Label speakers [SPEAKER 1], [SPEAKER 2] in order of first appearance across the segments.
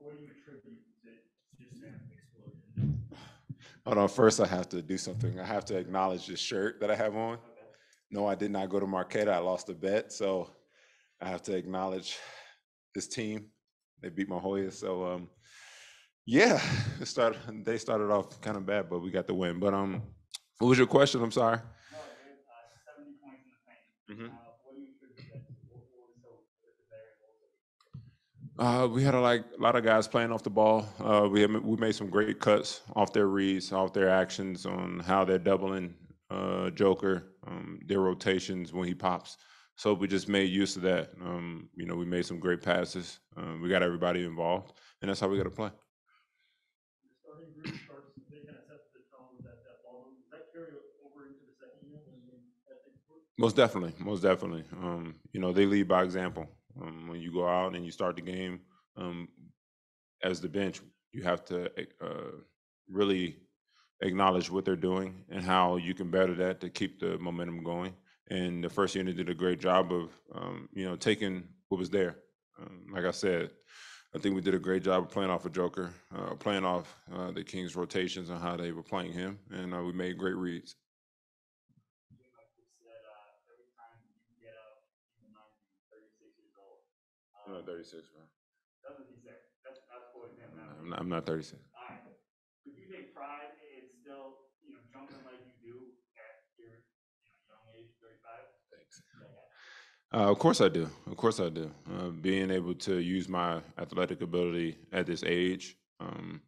[SPEAKER 1] what do you attribute to just that explosion?
[SPEAKER 2] Hold on, first I have to do something. I have to acknowledge this shirt that I have on. No, I did not go to Marquette. I lost a bet, so I have to acknowledge this team. They beat my Hoya, so um, yeah, it started. They started off kind of bad, but we got the win. But um, what was your question? I'm sorry.
[SPEAKER 1] No, it was, uh, seventy points in the paint.
[SPEAKER 2] Mhm.
[SPEAKER 1] Uh, what do you attribute that to? What what was so, what the variables?
[SPEAKER 2] Uh, we had a, like a lot of guys playing off the ball. Uh, we had, we made some great cuts off their reads, off their actions on how they're doubling uh, Joker, um, their rotations when he pops. So we just made use of that. Um, you know, we made some great passes. Uh, we got everybody involved, and that's how we got to play. Most definitely, most definitely. Um, you know, they lead by example. Um, when you go out and you start the game, um, as the bench, you have to uh, really acknowledge what they're doing and how you can better that to keep the momentum going. And the first unit did a great job of, um, you know, taking what was there. Um, like I said, I think we did a great job of playing off a Joker, uh, playing off uh, the Kings' rotations and how they were playing him, and uh, we made great reads.
[SPEAKER 1] Jim, like you said, uh, every time you get up, even though you're thirty-six years old.
[SPEAKER 2] I'm not 36, man.
[SPEAKER 1] That's what he said. That's, that's what him.
[SPEAKER 2] I'm not, I'm not 36.
[SPEAKER 1] All right. Would you take pride in still, you know, jumping like you do at your, you know, young age, thirty-five?
[SPEAKER 2] Thanks.
[SPEAKER 1] Yeah, yeah.
[SPEAKER 2] Uh, of course I do. Of course I do. Uh, being able to use my athletic ability at this age, um,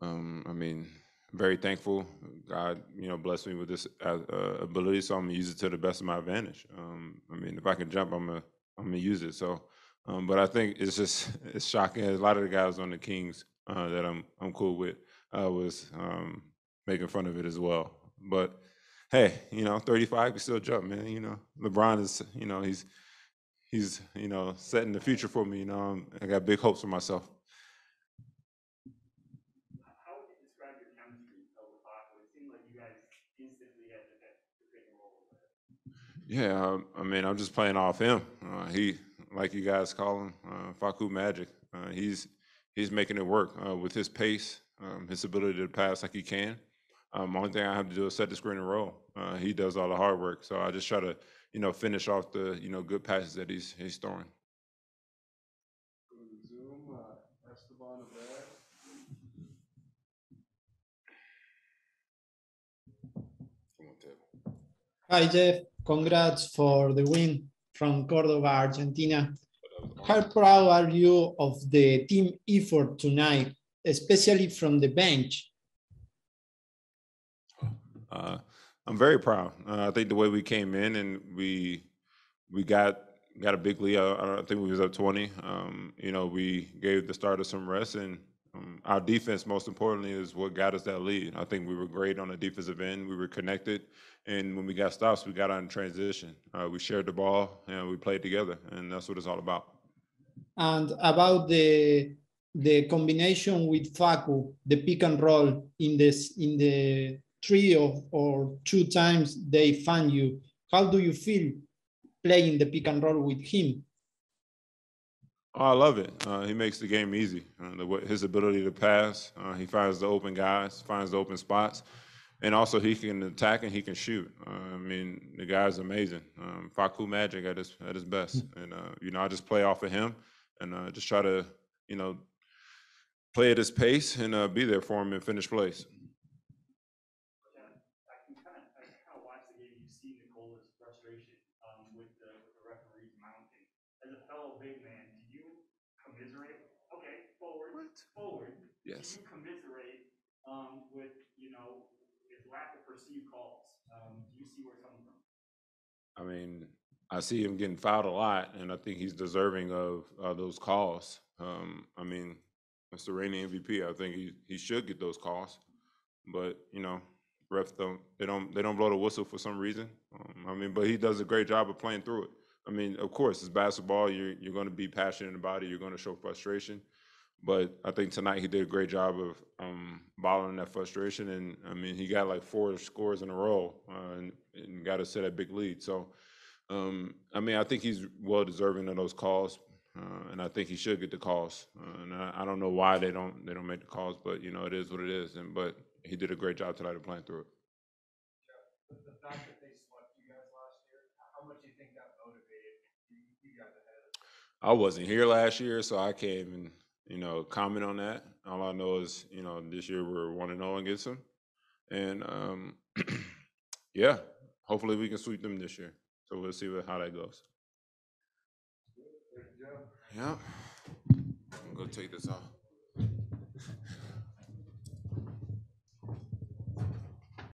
[SPEAKER 2] um, I mean, very thankful. God, you know, blessed me with this uh, uh, ability, so I'm gonna use it to the best of my advantage. Um, I mean, if I can jump, I'm gonna I'm gonna use it. So, um, but I think it's just it's shocking. A lot of the guys on the Kings uh, that I'm I'm cool with uh, was um, making fun of it as well. But hey, you know, 35 can still jump, man. You know, LeBron is, you know, he's he's, you know, setting the future for me. You know, I'm, I got big hopes for myself.
[SPEAKER 1] How would you describe your chemistry with Facu? It seemed like you guys instantly had the, the pick and roll.
[SPEAKER 2] Yeah, um, I mean, I'm just playing off him. Uh, he, like you guys call him, uh, Facu Magic. Uh, he's he's making it work uh, with his pace, um, his ability to pass like he can. Um, only thing I have to do is set the screen and roll. Uh, he does all the hard work, so I just try to, you know, finish off the, you know, good passes that he's he's throwing.
[SPEAKER 3] Hi, Jeff. Congrats for the win from Cordoba, Argentina. How proud are you of the team effort tonight, especially from the bench?
[SPEAKER 2] Uh, I'm very proud. Uh, I think the way we came in and we we got got a big lead. I, I think we was up 20. Um, you know, we gave the starters some rest, and our defense, most importantly, is what got us that lead. I think we were great on the defensive end. We were connected, and when we got stops, we got on transition. Uh, we shared the ball and we played together, and that's what it's all about.
[SPEAKER 3] And about the the combination with Facu, the pick and roll in this in the three or two times they find you. How do you feel playing the pick and roll with him?
[SPEAKER 2] Oh, I love it. Uh, he makes the game easy. Uh, the, his ability to pass, uh, he finds the open guys, finds the open spots, and also he can attack and he can shoot. Uh, I mean, the guy's amazing. Um, Facu Magic at his at his best, and uh, you know, I just play off of him and uh, just try to, you know, play at his pace and uh, be there for him in finish plays.
[SPEAKER 1] Yeah, I can kind of, I kind of watch the game, you see Nikola's frustration, um, with the, with the referees mounting. As a fellow big man, do you commiserate, okay, forward, forward?
[SPEAKER 2] Yes.
[SPEAKER 1] Do you commiserate, um, with, you know, his lack of perceived calls? Um, do you see where it's coming from?
[SPEAKER 2] I mean, I see him getting fouled a lot, and I think he's deserving of uh, those calls. Um, I mean, that's the reigning MVP. I think he he should get those calls, but you know, refs don't they don't they don't blow the whistle for some reason. Um, I mean, but he does a great job of playing through it. I mean, of course, it's basketball. You're you're going to be passionate about it. You're going to show frustration, but I think tonight he did a great job of um, bottling that frustration. And I mean, he got like four scores in a row uh, and, and got us to that big lead. So. Um, I mean, I think he's well deserving of those calls. uh, and I think he should get the calls. Uh, and I, I don't know why they don't they don't make the calls, but you know it is what it is. And but he did a great job tonight of playing through it.
[SPEAKER 4] The, the fact that they swept you guys last year, how much do you think that motivated you, you guys ahead?
[SPEAKER 2] I wasn't here last year, so I can't even you know comment on that. All I know is you know this year we're one and zero against them, and um, yeah, hopefully we can sweep them this year. So we'll see what, how that goes. Yeah. I'm gonna take this off.